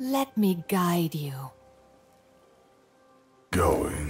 Let me guide you. Going.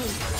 Hope.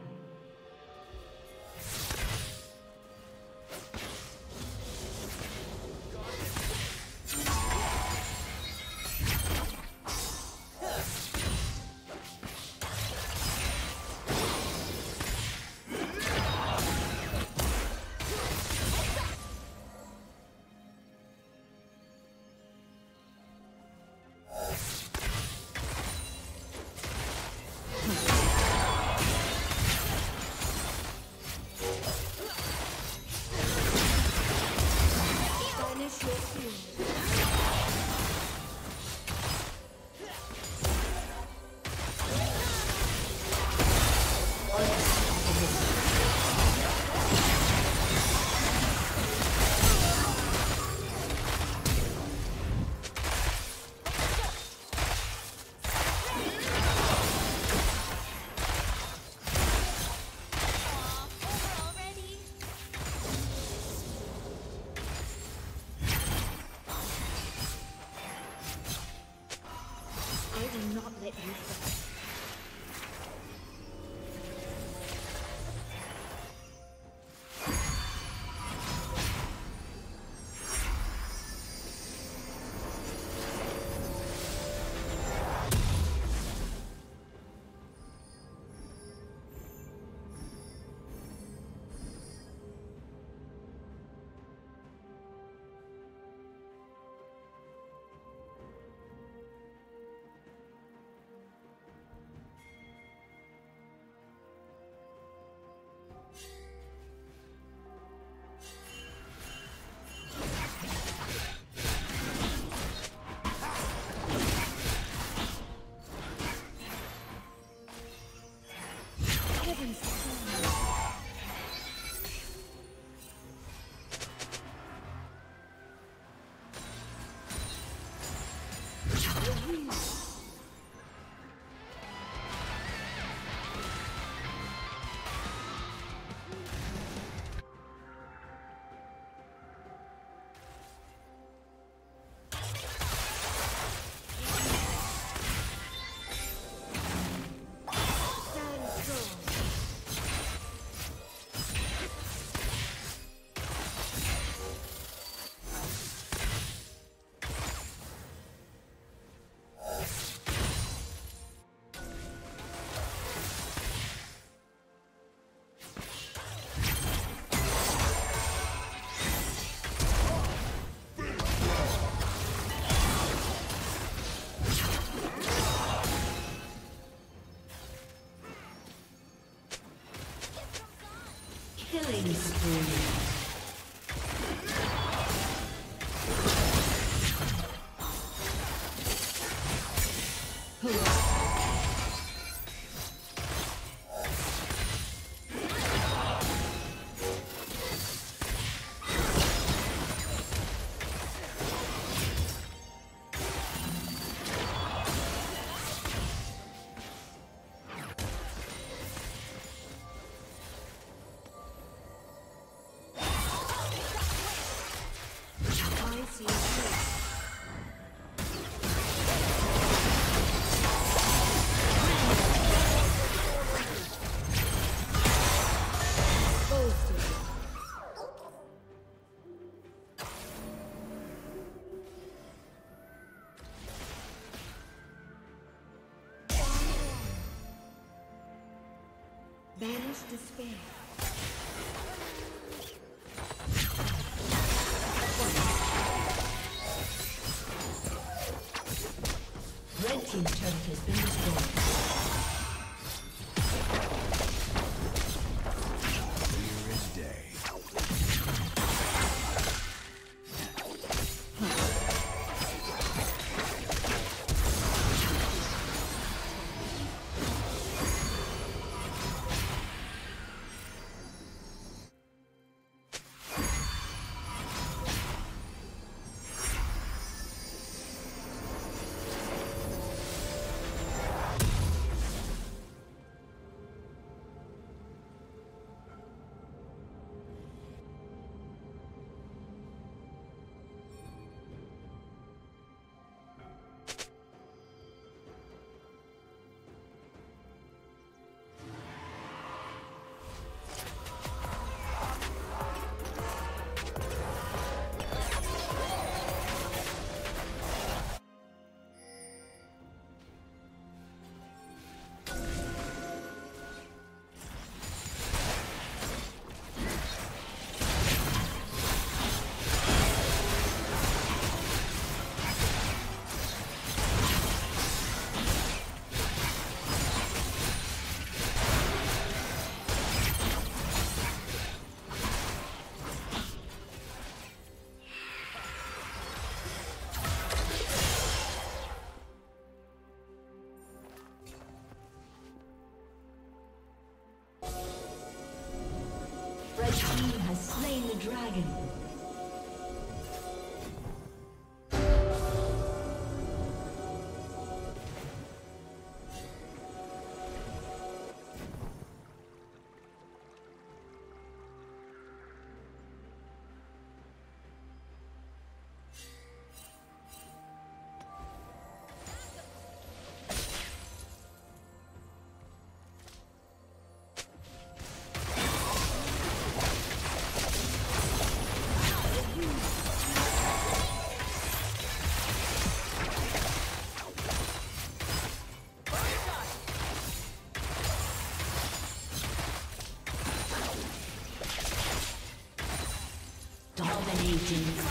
Killing Banish despair. Red Team's turret has been destroyed. dragon. team.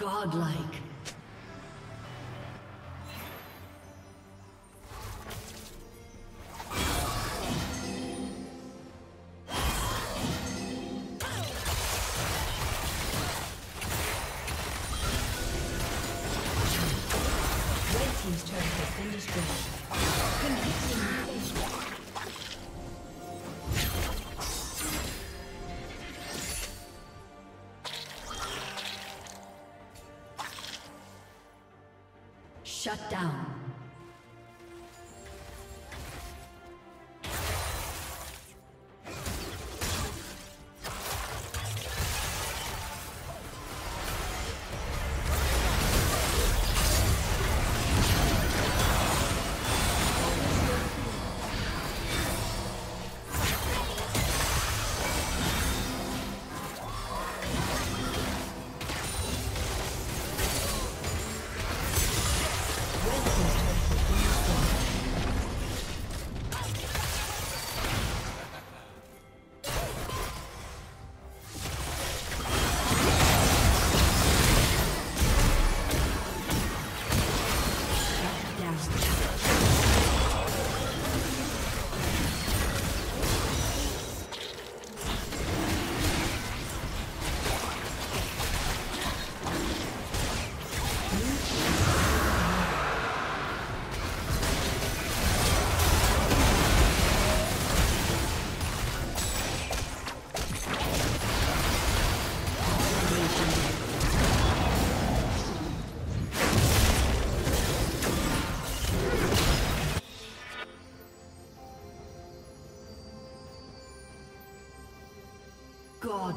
Godlike.